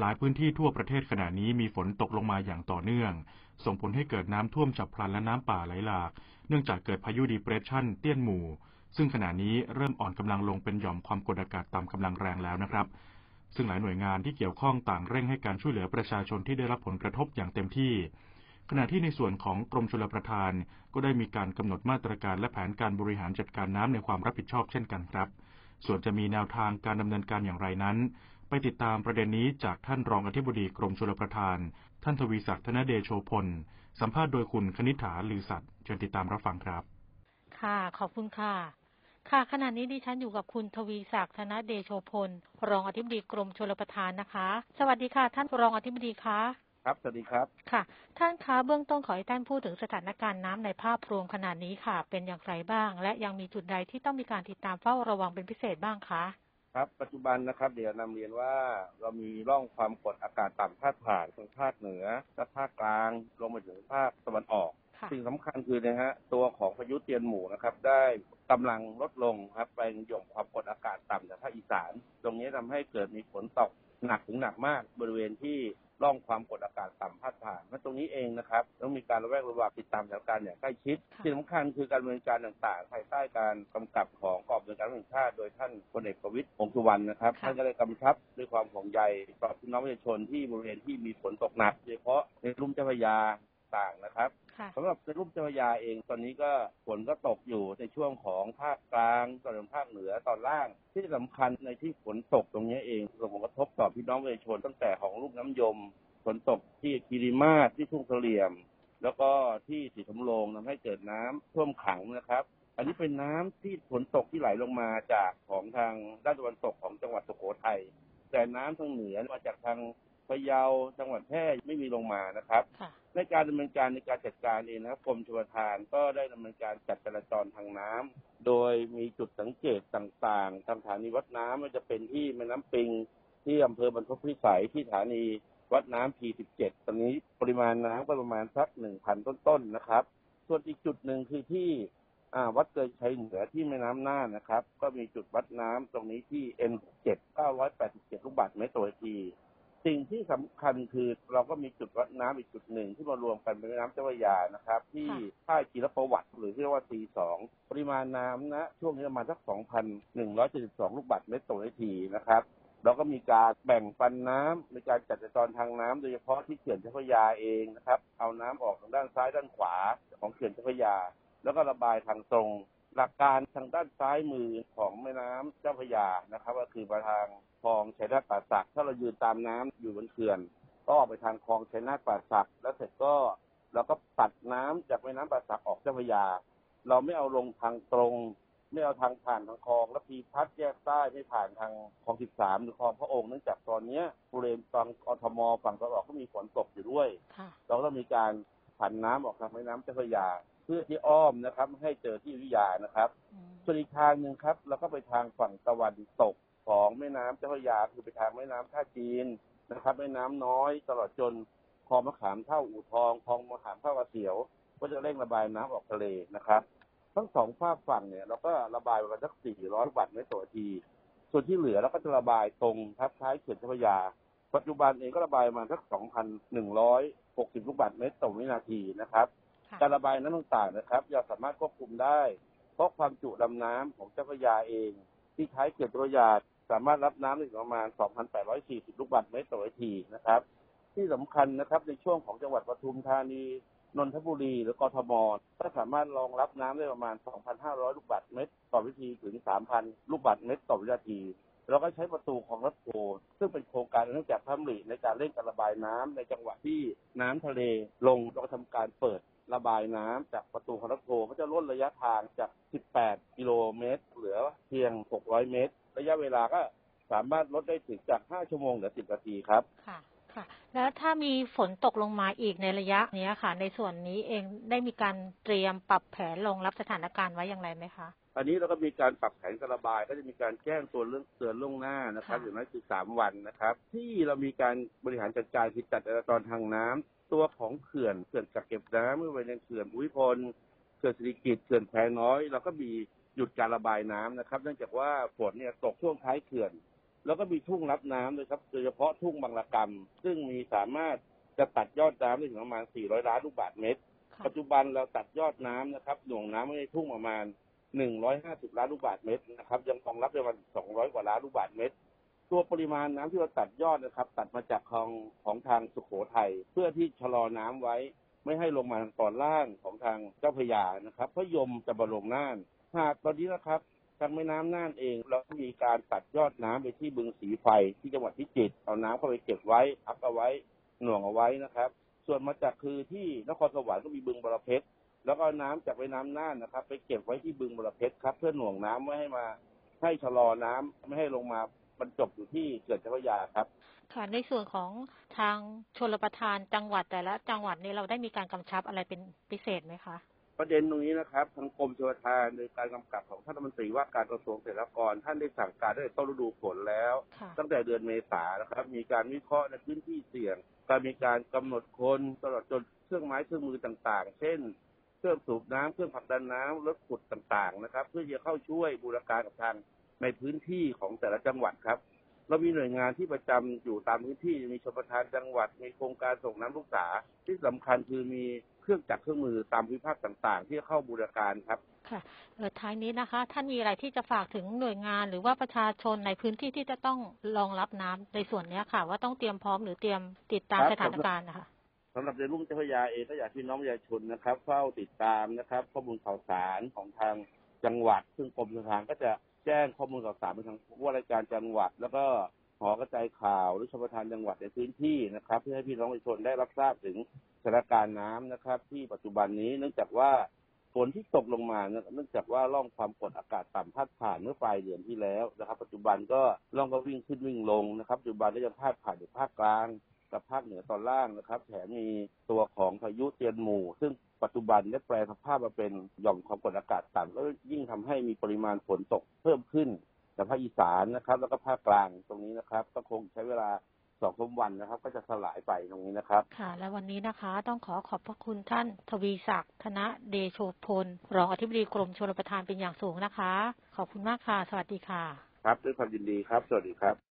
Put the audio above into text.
หลายพื้นที่ทั่วประเทศขณะนี้มีฝนตกลงมาอย่างต่อเนื่อง ส่งผลให้เกิดน้ำท่วมฉับพลันและน้ำป่าไหลหลาก เนื่องจากเกิดพายุดีเพรสชันเตี้ยนหมู่ ซึ่งขณะนี้เริ่มอ่อนกำลังลงเป็นหย่อมความกดอากาศต่ำกำลังแรงแล้วนะครับ ซึ่งหลายหน่วยงานที่เกี่ยวข้องต่างเร่งให้การช่วยเหลือประชาชนที่ได้รับผลกระทบอย่างเต็มที่ ขณะที่ในส่วนของกรมชลประทานก็ได้มีการกำหนดมาตรการและแผนการบริหารจัดการน้ำในความรับผิดชอบเช่นกันครับ ส่วนจะมีแนวทางการดำเนินการอย่างไรนั้น ไปติดตามประเด็นนี้จากท่านรองอธิบดีกรมชลประทาน ท่านทวีศักดิ์ธนเดโชพล สัมภาษณ์โดยคุณคณิษฐาลือสัตย์เชิญติดตามรับฟังครับ ค่ะขอบคุณค่ะ ค่ะขณะนี้ดิฉันอยู่กับคุณทวีศักดิ์ธนเดโชพล รองอธิบดีกรมชลประทานนะคะ สวัสดีค่ะ ท่านรองอธิบดีคะ ครับ สวัสดีครับ ค่ะ ท่านคะเบื้องต้นขอให้ท่านพูดถึงสถานการณ์น้ำในภาพรวมขนาดนี้ค่ะ เป็นอย่างไรบ้าง และยังมีจุดใดที่ต้องมีการติดตามเฝ้าระวังเป็นพิเศษบ้างคะ ครับ ปัจจุบันนะครับ เดี๋ยวนำเรียนว่าเรามีร่องความกดอากาศต่ำพาดผ่านทางภาคเหนือและภาคกลางลงมาถึงภาคตะวันออกค่ะสิ่งสำคัญคือนะฮะตัวของพายุเตียนหมู่นะครับ ได้กำลังลดลงครับไปหย่อมความกดอากาศต่ำจากภาคอีสาน ตรงนี้ทำให้เกิดมีฝนตกหนักถึงหนักมากบริเวณที่ ร่องความกดอากาศต่ำพาดผ่านและตรงนี้เองนะครับต้องมีการระแวดระวังติดตามสถานการณ์อย่างใกล้ชิดค่ะสิ่งสำคัญคือการดำเนินการต่างๆ ภายใต้การกำกับของกองบัญชาการตำรวจแห่งชาติโดยท่านพลเอกประวิตรวงษ์สุวรรณนะครับค่ะท่านก็ได้กำชับด้วยความห่วงใยต่อพี่น้องประชาชนที่บริเวณที่มีฝนตกหนักโดยเฉพาะในลุ่มเจ้าพระยาต่างนะครับค่ะ สำหรับในลุ่มเจ้าพระยาเองตอนนี้ก็ฝนก็ตกอยู่ในช่วงของภาคกลางตอนภาคเหนือตอนล่าง ที่สำคัญในที่ฝนตกตรงนี้เองส่งผลกระทบต่อพี่น้องประชาชนตั้งแต่ของลูกน้ำยมฝนตกที่คีรีมาศที่ทุ่งเสลี่ยม แล้วก็ที่สีสำโรงทำให้เกิดน้ำท่วมขังนะครับ อันนี้เป็นน้ำที่ฝนตกที่ไหลลงมาจากของทางด้านตะวันตกของจังหวัดสุโขทัยแต่น้ำทางเหนือมาจากทาง พะเยาจังหวัดแพร่ไม่มีลงมานะครับค่ะในการดำเนินการในการจัดการเองนะครับกรมชลประทานก็ได้ดำเนินการจัดจราจรทางน้ำโดยมีจุดสังเกตต่างๆทางสถานีวัดน้ำไม่ว่าจะเป็นที่แม่น้ำปิง ที่อำเภอบรรพตพิสัยที่สถานีวัดน้ำ P17 ตอนนี้ปริมาณน้ำก็ประมาณสัก1,000ต้นๆนะครับ ส่วนอีกจุดหนึ่งคือที่อ่าวัดเกยชัยเหนือที่แม่น้ำน่านนะครับ ก็มีจุดวัดน้ำตรงนี้ที่ N7 987 ลูกบาศก์เมตรต่อนาที สิ่งที่สำคัญคือเราก็มีจุดวัดน้ำอีกจุดหนึ่งที่มารวมกันเป็นน้ำเจ้าพระยานะครับ ที่ท่ากีรประวัติ หรือที่เรียกว่า T2 ปริมาณน้ำนะ ช่วงนี้ประมาณสัก 2,172 ลูกบาศก์เมตรต่อนาทีนะครับเราก็มีการแบ่งปันน้ำในการจัดจราจรทางน้ำโดยเฉพาะที่เขื่อนเจ้าพระยาเองนะครับ เอาน้ำออกทางด้านซ้ายด้านขวาของเขื่อนเจ้าพระยา แล้วก็ระบายทางตรง หลักการทางด้านซ้ายมือของแม่น้ำเจ้าพระยานะครับ ก็คือมาทางคลองชัยนาทป่าสักถ้าเรายืนตามน้ำอยู่บนเขื่อนก็ออกไปทางคลองชัยนาทป่าสักแล้วเสร็จก็เราก็ปัดน้ำจากแม่น้ำป่าสักออกเจ้าพระยา เราไม่เอาลงทางตรง ไม่เอาทางผ่านทางคลองแล้วพีพัดแยกใต้ไม่ผ่านทางคลอง13หรือคลองพระองค์เนื่องจากตอนเนี้ยบริเวณฝั่งกทมฝั่งตะวันออกก็มีฝนตกอยู่ด้วยค่ะเราก็ต้องมีการผันน้ำออกทางแม่น้ำเจ้าพระยา เพื่อที่อ้อมนะครับไม่ให้เจอที่อยุธยานะครับอืมส่วนอีกทางหนึ่งครับเราก็ไปทางฝั่งตะวันตกของแม่น้ำเจ้าพระยาคือไปทางแม่น้ำท่าจีนนะครับ แม่น้ำน้อยตลอดจนคลองมะขามเท่าอู่ทองคลองมะขามเท่ากระเสียว ก็จะเร่งระบายน้ำออกทะเลนะครับ ทั้งสองฝากฝั่งเนี่ยเราก็ระบายประมาณสัก400ลูกบาศก์เมตรต่อนาที ส่วนที่เหลือเราก็จะระบายตรงทับท้ายเขื่อนเจ้าพระยา ปัจจุบันเองก็ระบายประมาณสัก2,160ลูกบาศก์เมตรต่อวินาทีนะครับค่ะ การระบายน้ำต่างๆนะครับเราสามารถควบคุมได้ เพราะความจุลำน้ำของเจ้าพระยาเอง ที่ใช้เขื่อนเจ้าพระยาสามารถรับน้ำได้ถึงประมาณ 2,840 ลูกบาศก์เมตรต่อนาทีนะครับ ที่สำคัญนะครับในช่วงของจังหวัดปทุมธานีนนทบุรีหรือกทมก็สามารถรองรับน้ำได้ประมาณ 2,500 ลูกบาศก์เมตรต่อวินาทีถึง 3,000 ลูกบาศก์เมตรต่อวินาทีเราก็ใช้ประตูของรัฐโพซึ่งเป็นโครงการเนื่องจากพระมริในการเร่งการระบายน้ำในจังหวะที่น้ำทะเลลงเราก็ทำการเปิด ระบายน้ำจากประตูคองรัฐโพก็จะลดระยะทางจาก 18 กิโลเมตร เหลือเพียง 600 เมตร ระยะเวลาก็สามารถลดได้ถึงจาก 5 ชั่วโมงเหลือ 10 นาทีครับ ค่ะ แล้วถ้ามีฝนตกลงมาอีกในระยะนี้ค่ะ ในส่วนนี้เองได้มีการเตรียมปรับแผนรองรับสถานการณ์ไว้อย่างไรไหมคะอันนี้เราก็มีการปรับแผนการระบาย ก็จะมีการแจ้งตัวเรื่องเตือนล่วงหน้านะครับอย่างน้อยคือสามวันนะครับ ที่เรามีการบริหารจัดการคือจัดจราจรทางน้ำตัวของเขื่อนเขื่อนกักเก็บน้ำไม่ว่าจะเป็นเขื่อนอุยพลเขื่อนสิริกิตเขื่อนแพน้อย เราก็มีหยุดการระบายน้ำนะครับ เนื่องจากว่าฝนเนี่ยตกช่วงท้ายเขื่อน แล้วก็มีทุ่งรับน้ำด้วยครับโดยเฉพาะทุ่งบางระกำซึ่งมีสามารถจะตัดยอดน้ำได้ถึงประมาณ 400 ล้านลูกบาศก์เมตรค่ะปัจจุบันเราตัดยอดน้ำนะครับ หน่วงน้ำไว้ในทุ่งประมาณ 150 ล้านลูกบาศก์เมตรนะครับ ยังรองรับได้ประมาณ 200 กว่าล้านลูกบาศก์เมตร ตัวปริมาณน้ำที่เราตัดยอดนะครับ ตัดมาจากคลองของทางสุโขทัยเพื่อที่ชะลอน้ำไว้ ไม่ให้ลงมาทางตอนล่างของทางเจ้าพระยานะครับเพราะยมจะบรลงน่านหากตอนนี้นะครับ ทางแม่น้ำน่านเองเราก็มีการตัดยอดน้ำไปที่บึงสีไฟที่จังหวัดพิจิตรเอาน้ำเข้าไปเก็บไว้พักเอาไว้หน่วงเอาไว้นะครับ ส่วนมาจากคือที่นครสวรรค์ก็มีบึงบรเพชรแล้วก็น้ำจากแม่น้ำน่านนะครับ ไปเก็บไว้ที่บึงบรเพชรครับ เพื่อหน่วงน้ำไม่ให้มาให้ชะลอน้ำไม่ให้ลงมาบรรจบอยู่ที่เขื่อนเจ้าพระยาครับค่ะในส่วนของทางชลประทานจังหวัดแต่ละจังหวัดนี้เราได้มีการกำชับอะไรเป็นพิเศษไหมคะ ประเด็นตรงนี้นะครับทางกรมชลประทานโดยการกำกับของท่านรัฐมนตรีว่าการกระทรวงเกษตรกรท่านได้สั่งการตั้งแต่ต้นฤดูฝนแล้วค่ะตั้งแต่เดือนเมษานะครับ มีการวิเคราะห์ในพื้นที่เสี่ยง การมีการกำหนดคนตลอดจนเครื่องไม้เครื่องมือต่างๆ เช่น เครื่องสูบน้ำเครื่องผลักดันน้ำรถขุดต่างๆนะครับ เพื่อที่จะเข้าช่วยบูรการกับทางในพื้นที่ของแต่ละจังหวัดครับ เรามีหน่วยงานที่ประจำอยู่ตามพื้นที่มีชมประทานจังหวัดมีโครงการส่งน้ำลูกษา ที่สำคัญคือมีเครื่องจักรเครื่องมือตามภูมิภาคต่าง ๆ ที่จะเข้าบูรการครับ ค่ะเออท้ายนี้นะคะ ท่านมีอะไรที่จะฝากถึงหน่วยงานหรือว่าประชาชนในพื้นที่ที่จะต้องรองรับน้ำในส่วนเนี้ยค่ะ ว่าต้องเตรียมพร้อมหรือเตรียมติดตามครับสถานการณ์นะคะสำหรับในรุ่มเจ้าพระยาเองก็อยากให้พี่น้องประชาชนนะครับ เฝ้าติดตามนะครับ ข้อมูลข่าวสารของทางจังหวัด ซึ่งกรมชลประทานก็จะ แจ้งข้อมูลข่าวสารไปทางผู้ว่าราชการจังหวัด แล้วก็หอกระจายข่าวหรือชมประทานจังหวัดในพื้นที่นะครับ เพื่อให้พี่น้องประชาชนได้รับทราบถึงสถานการณ์น้ำนะครับ ที่ปัจจุบันนี้เนื่องจากว่าฝนที่ตกลงมาเนื่องจากว่าร่องความกดอากาศต่ำพาดผ่านเมื่อปลายเดือนที่แล้วนะครับ ปัจจุบันก็ร่องก็วิ่งขึ้นวิ่งลงนะครับปัจจุบันก็จะพาดผ่านอยู่ภาคกลางกับภาคเหนือตอนล่างนะครับ แถมมีตัวของพายุเตียนหมู่ ซึ่ง ปัจจุบันได้แปลสภาพมาเป็นหย่อมความกดอากาศต่ำแล้วยิ่งทำให้มีปริมาณฝนตกเพิ่มขึ้นในภาคอีสานนะครับ แล้วก็ภาคกลางตรงนี้นะครับ ก็คงใช้เวลาสองสามวันนะครับ ก็จะสลายไปตรงนี้นะครับ ค่ะ และวันนี้นะคะ ต้องขอขอบพระคุณท่านทวีศักดิ์ธนเดโชพล รองอธิบดีกรมชลประทานเป็นอย่างสูงนะคะ ขอบคุณมากค่ะ สวัสดีค่ะ ครับด้วยความยินดีครับ สวัสดีครับ